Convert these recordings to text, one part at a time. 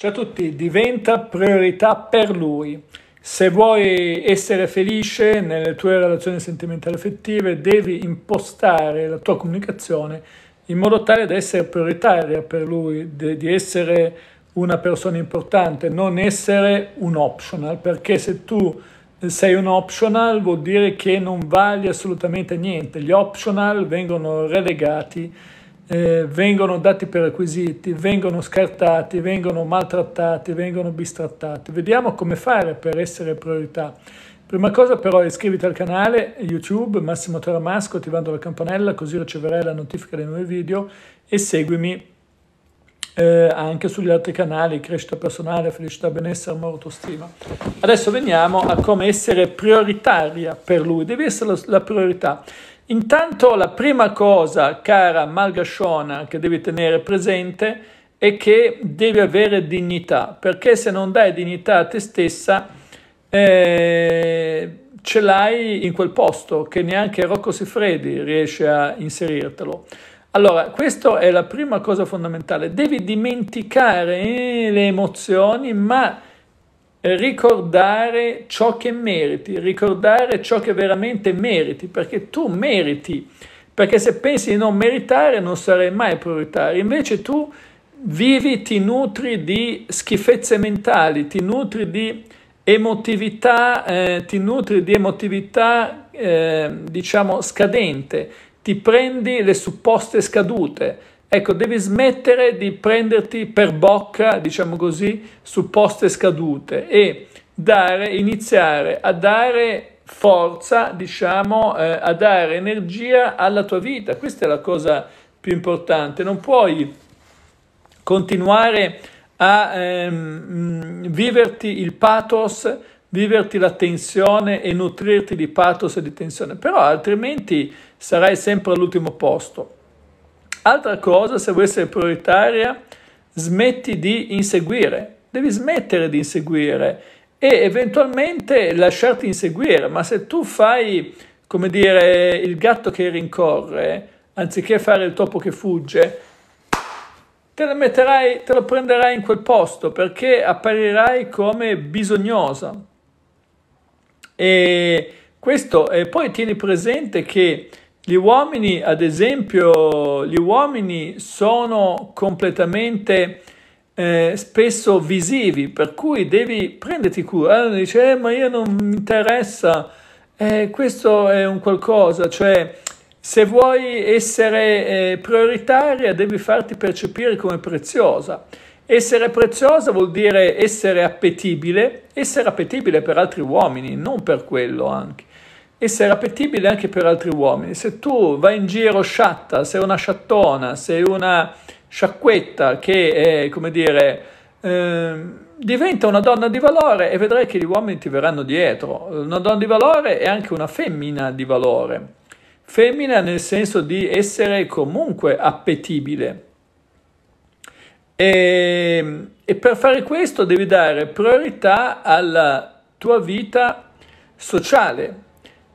Ciao a tutti, diventa priorità per lui. Se vuoi essere felice nelle tue relazioni sentimentali affettive, devi impostare la tua comunicazione in modo tale da essere prioritaria per lui, di essere una persona importante, non essere un optional, perché se tu sei un optional vuol dire che non vali assolutamente niente. Gli optional vengono relegati eh, vengono dati per acquisiti, vengono scartati, vengono maltrattati, vengono bistrattati. Vediamo come fare per essere priorità. Prima cosa però iscriviti al canale YouTube Massimo Teramasco attivando la campanella così riceverai la notifica dei nuovi video e seguimi eh, anche sugli altri canali crescita personale, felicità, benessere, amore, autostima. Adesso veniamo a come essere prioritaria per lui, devi essere la, la priorità. Intanto la prima cosa, cara Malgasciona, che devi tenere presente è che devi avere dignità, perché se non dai dignità a te stessa, eh, ce l'hai in quel posto che neanche Rocco Siffredi riesce a inserirtelo. Allora, questa è la prima cosa fondamentale. Devi dimenticare eh, le emozioni, ma ricordare ciò che meriti, ricordare ciò che veramente meriti, perché tu meriti, perché se pensi di non meritare non sarai mai prioritario, invece tu vivi, ti nutri di schifezze mentali, ti nutri di emotività, eh, ti nutri di emotività eh, diciamo scadente, ti prendi le supposte scadute, Ecco, devi smettere di prenderti per bocca, diciamo così, su poste scadute e dare, iniziare a dare forza, diciamo, eh, a dare energia alla tua vita. Questa è la cosa più importante. Non puoi continuare a ehm, viverti il pathos, viverti la tensione e nutrirti di pathos e di tensione, però altrimenti sarai sempre all'ultimo posto. Altra cosa, se vuoi essere prioritaria, smetti di inseguire, devi smettere di inseguire e eventualmente lasciarti inseguire, ma se tu fai, come dire, il gatto che rincorre, anziché fare il topo che fugge, te lo metterai, te lo prenderai in quel posto perché apparirai come bisognosa. E questo, e poi tieni presente che gli uomini, ad esempio, gli uomini sono completamente eh, spesso visivi, per cui devi prenderti cura. Allora dice, eh, ma io non mi interessa, eh, questo è un qualcosa, cioè se vuoi essere eh, prioritaria devi farti percepire come preziosa. Essere preziosa vuol dire essere appetibile, essere appetibile per altri uomini, non per quello anche essere appetibile anche per altri uomini. Se tu vai in giro sciatta, sei una sciattona, sei una sciacquetta che è, come dire, eh, diventa una donna di valore e vedrai che gli uomini ti verranno dietro. Una donna di valore è anche una femmina di valore. Femmina nel senso di essere comunque appetibile. E, e per fare questo devi dare priorità alla tua vita sociale,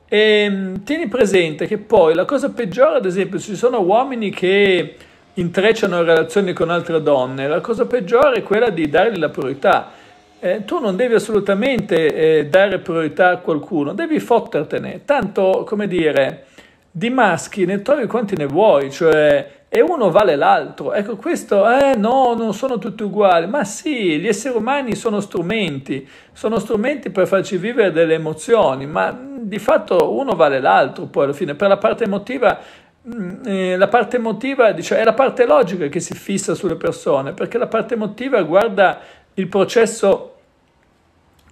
e ehm, tieni presente che poi la cosa peggiore, ad esempio, ci sono uomini che intrecciano relazioni con altre donne, la cosa peggiore è quella di dargli la priorità. Eh, tu non devi assolutamente eh, dare priorità a qualcuno, devi fottertene, tanto come dire, di maschi ne trovi quanti ne vuoi, cioè e uno vale l'altro. Ecco, questo, eh no, non sono tutti uguali, ma sì, gli esseri umani sono strumenti, sono strumenti per farci vivere delle emozioni, ma di fatto uno vale l'altro poi alla fine. Per la parte emotiva, eh, la parte emotiva diciamo, è la parte logica che si fissa sulle persone, perché la parte emotiva guarda il processo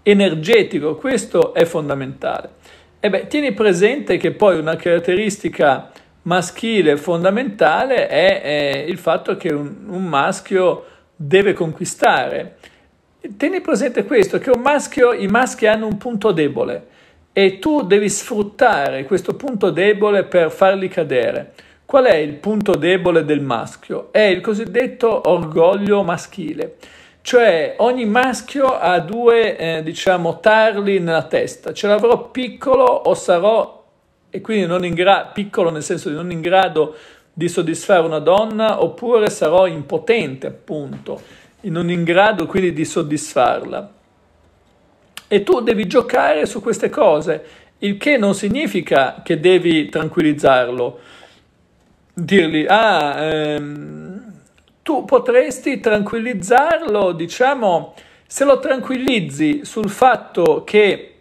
energetico, questo è fondamentale. E beh, tieni presente che poi una caratteristica maschile fondamentale è, è il fatto che un, un, maschio deve conquistare. Tieni presente questo, che maschio, i maschi hanno un punto debole e tu devi sfruttare questo punto debole per farli cadere. Qual è il punto debole del maschio? È il cosiddetto orgoglio maschile. Cioè ogni maschio ha due, eh, diciamo, tarli nella testa. Ce l'avrò piccolo o sarò e quindi non in gra- piccolo nel senso di non in grado di soddisfare una donna oppure sarò impotente appunto. non in grado quindi di soddisfarla. E tu devi giocare su queste cose, il che non significa che devi tranquillizzarlo, dirgli, ah, ehm, tu potresti tranquillizzarlo, diciamo, se lo tranquillizzi sul fatto che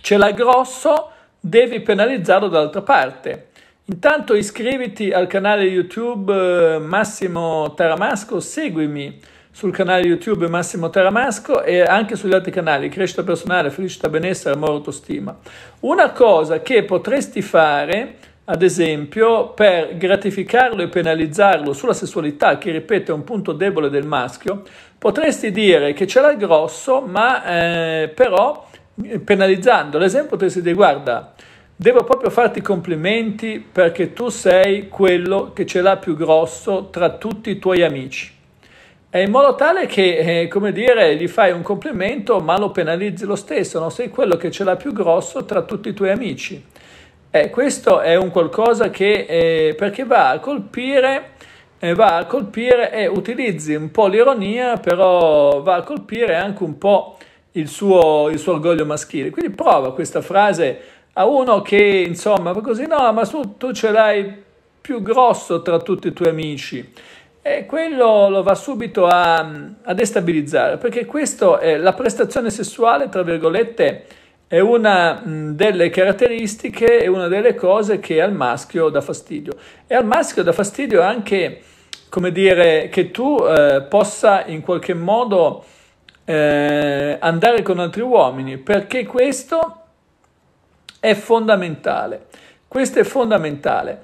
ce l'ha grosso, devi penalizzarlo dall'altra parte. Intanto iscriviti al canale YouTube eh, Massimo Taramasco, seguimi sul canale YouTube Massimo Taramasco e anche sugli altri canali Crescita Personale, Felicità Benessere, Amore Autostima. Una cosa che potresti fare, ad esempio, per gratificarlo e penalizzarlo sulla sessualità, che ripeto è un punto debole del maschio, potresti dire che ce l'ha grosso, ma eh, però penalizzando. L'esempio potresti dire guarda, Devo proprio farti complimenti perché tu sei quello che ce l'ha più grosso tra tutti i tuoi amici. In modo tale che, eh, come dire, gli fai un complimento ma lo penalizzi lo stesso, non sei quello che ce l'ha più grosso tra tutti i tuoi amici. Eh, questo è un qualcosa che, eh, perché va a colpire, eh, va a colpire e utilizzi un po' l'ironia, però va a colpire anche un po' il suo, il suo orgoglio maschile. Quindi prova questa frase a uno che insomma così no ma tu, tu ce l'hai più grosso tra tutti i tuoi amici e quello lo va subito a, a destabilizzare perché questo è la prestazione sessuale tra virgolette è una delle caratteristiche è una delle cose che al maschio dà fastidio e al maschio dà fastidio anche come dire che tu eh, possa in qualche modo eh, andare con altri uomini perché questo è fondamentale. Questo è fondamentale.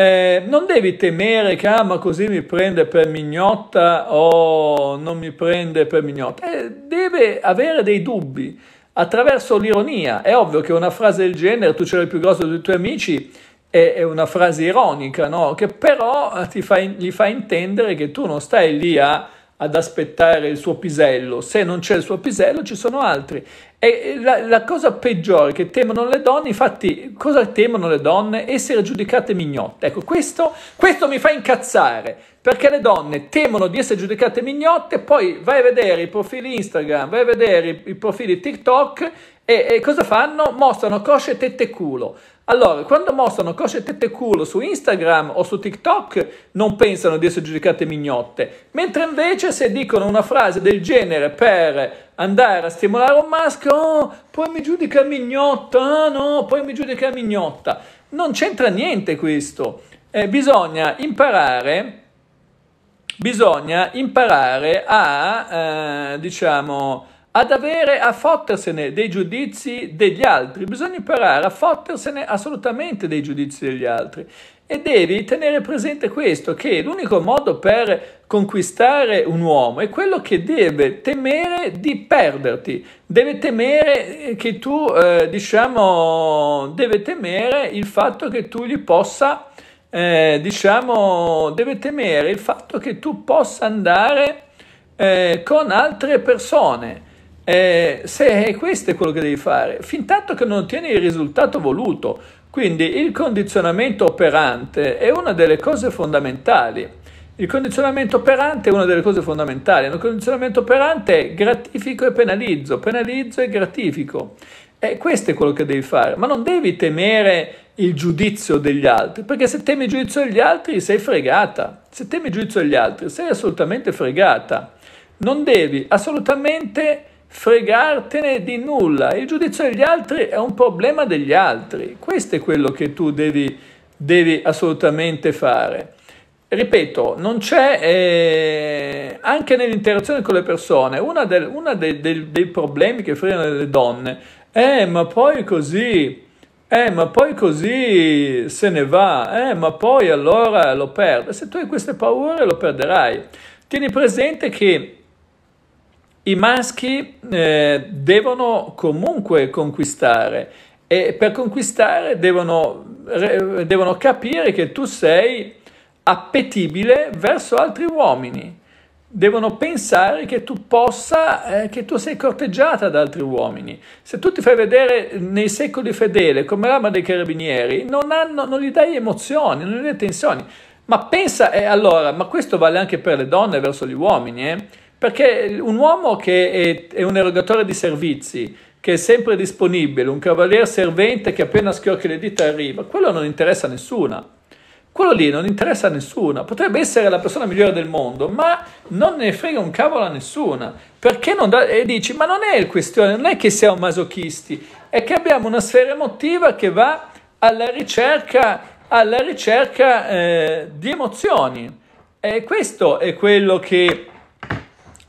Eh, non devi temere che ah, ma così mi prende per mignotta o non mi prende per mignotta. Eh, deve avere dei dubbi attraverso l'ironia. È ovvio che una frase del genere, tu ce l'hai più grosso dei tuoi amici, è, è una frase ironica, no? che però ti fa, gli fa intendere che tu non stai lì a ad aspettare il suo pisello, se non c'è il suo pisello ci sono altri. E la, la, cosa peggiore che temono le donne, infatti, cosa temono le donne? Essere giudicate mignotte. Ecco, questo, questo mi fa incazzare, perché le donne temono di essere giudicate mignotte, poi vai a vedere i profili Instagram, vai a vedere i, i profili TikTok e, e cosa fanno? Mostrano cosce, tette e culo. Allora, quando mostrano cosce tette culo su Instagram o su TikTok, non pensano di essere giudicate mignotte, mentre invece se dicono una frase del genere per andare a stimolare un maschio, oh, poi mi giudica mignotta, ah, no, poi mi giudica mignotta. Non c'entra niente questo. Eh, bisogna imparare, bisogna imparare a, eh, diciamo, ad avere, a fottersene dei giudizi degli altri. Bisogna imparare a fottersene assolutamente dei giudizi degli altri. E devi tenere presente questo, che l'unico modo per conquistare un uomo è quello che deve temere di perderti, deve temere che tu, eh, diciamo, deve temere il fatto che tu gli possa, eh, diciamo, deve temere il fatto che tu possa andare eh, con altre persone. Eh, se questo è quello che devi fare, fin tanto che non ottieni il risultato voluto, quindi il condizionamento operante è una delle cose fondamentali. Il condizionamento operante è una delle cose fondamentali. Il condizionamento operante è gratifico e penalizzo, penalizzo e gratifico. E questo è quello che devi fare, ma non devi temere il giudizio degli altri, perché se temi il giudizio degli altri sei fregata. Se temi il giudizio degli altri sei assolutamente fregata. Non devi assolutamente fregartene di nulla. Il giudizio degli altri è un problema degli altri. Questo è quello che tu devi, devi assolutamente fare. Ripeto, non c'è eh, anche nell'interazione con le persone, uno del, dei, dei, dei, problemi che fregano le donne è eh, ma poi così, eh, ma poi così se ne va, eh, ma poi allora lo perde. Se tu hai queste paure lo perderai. Tieni presente che i maschi eh, devono comunque conquistare e per conquistare devono, devono capire che tu sei appetibile verso altri uomini. Devono pensare che tu possa, eh, che tu sei corteggiata da altri uomini. Se tu ti fai vedere nei secoli fedele come l'ama dei carabinieri, non, hanno, non gli dai emozioni, non gli dai tensioni Ma pensa, eh, allora, ma questo vale anche per le donne verso gli uomini, eh? Perché un uomo che è, è un erogatore di servizi, che è sempre disponibile, un cavaliere servente che appena schiocchi le dita arriva, quello non interessa a nessuna. Quello lì non interessa a nessuna. Potrebbe essere la persona migliore del mondo, ma non ne frega un cavolo a nessuna. Perché non da... E dici, ma non è il questione, non è che siamo masochisti, è che abbiamo una sfera emotiva che va alla ricerca alla ricerca eh, di emozioni. E questo è quello che,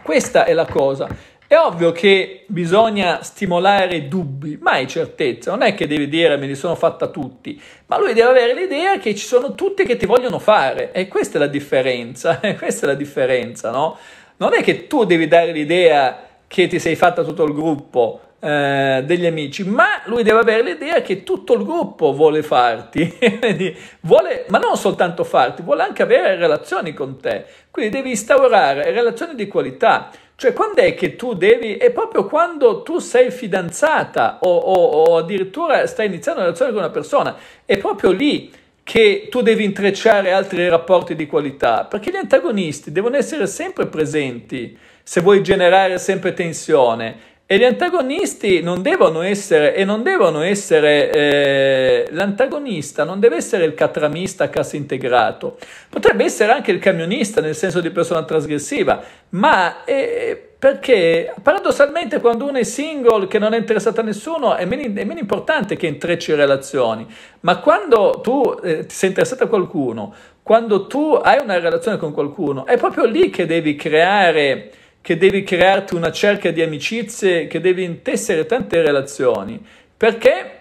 questa è la cosa. È ovvio che bisogna stimolare dubbi, mai certezza. Non è che devi dire me li sono fatta tutti, ma lui deve avere l'idea che ci sono tutti che ti vogliono fare. E questa è la differenza. questa è la differenza, no? Non è che tu devi dare l'idea che ti sei fatta tutto il gruppo eh, degli amici, ma lui deve avere l'idea che tutto il gruppo vuole farti, vuole, ma non soltanto farti, vuole anche avere relazioni con te. Quindi devi instaurare relazioni di qualità. Cioè, quando è che tu devi, è proprio quando tu sei fidanzata o, o, o addirittura stai iniziando una relazione con una persona, è proprio lì che tu devi intrecciare altri rapporti di qualità, perché gli antagonisti devono essere sempre presenti se vuoi generare sempre tensione e gli antagonisti non devono essere, e non devono essere, eh, l'antagonista non deve essere il catramista cassa integrato, potrebbe essere anche il camionista nel senso di persona trasgressiva, ma eh, perché paradossalmente quando uno è single che non è interessato a nessuno è meno, è meno importante che intrecci relazioni, ma quando tu eh, sei interessato a qualcuno, quando tu hai una relazione con qualcuno, è proprio lì che devi creare che devi crearti una cerca di amicizie, che devi intessere tante relazioni, perché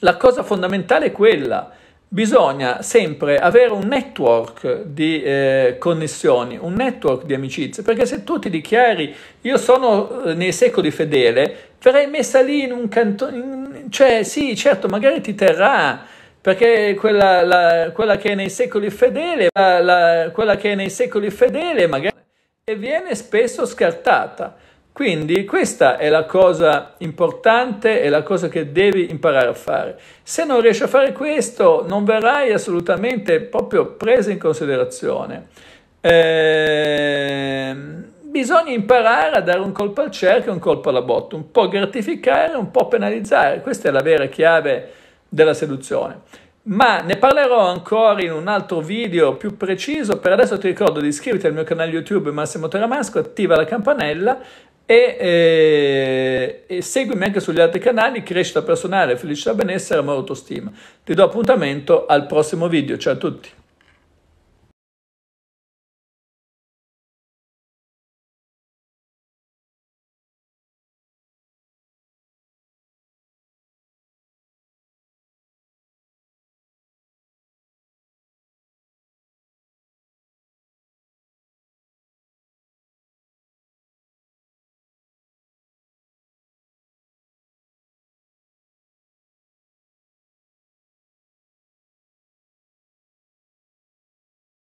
la cosa fondamentale è quella. Bisogna sempre avere un network di eh, connessioni, un network di amicizie, perché se tu ti dichiari io sono eh, nei secoli fedele, verrai messa lì in un cantone, cioè sì, certo, magari ti terrà, perché quella, la, quella che è nei secoli fedele, la, la, quella che è nei secoli fedele magari e viene spesso scartata. Quindi questa è la cosa importante e la cosa che devi imparare a fare. Se non riesci a fare questo, non verrai assolutamente proprio preso in considerazione. Eh, bisogna imparare a dare un colpo al cerchio e un colpo alla botta, un po' gratificare, un po' penalizzare. Questa è la vera chiave della seduzione ma ne parlerò ancora in un altro video più preciso. Per adesso ti ricordo di iscriverti al mio canale YouTube Massimo Teramasco, attiva la campanella e, eh, e, seguimi anche sugli altri canali Crescita Personale, Felicità, Benessere, Amore, Autostima. Ti do appuntamento al prossimo video. Ciao a tutti!